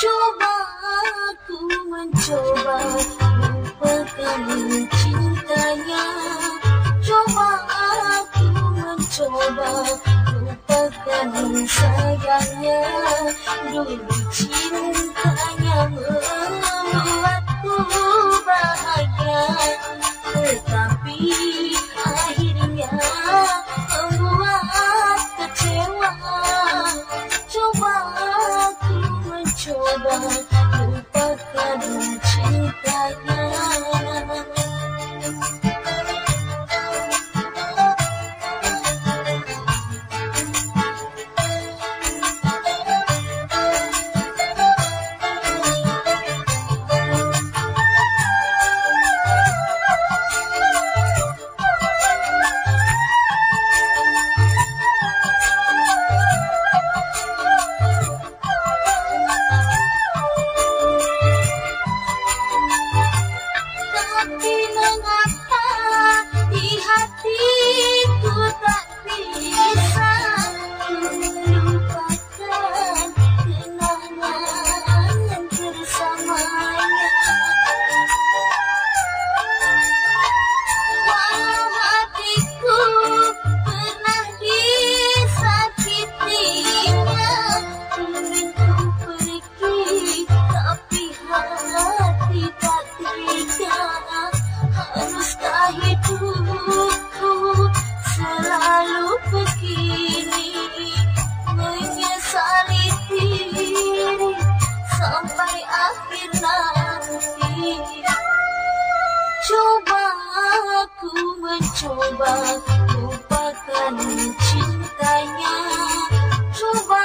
Cuba aku mencoba lupakanmu cintanya. Cuba aku mencoba lupakanmu sayangnya. Dulu cintanya Cuba aku mencoba lupakan cintanya. Cuba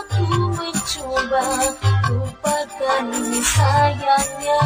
aku mencoba lupakan sayangnya.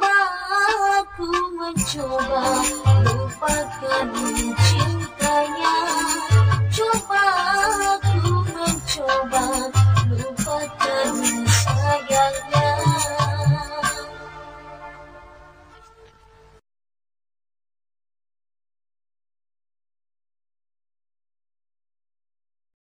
Aku mencoba Lupakan cintanya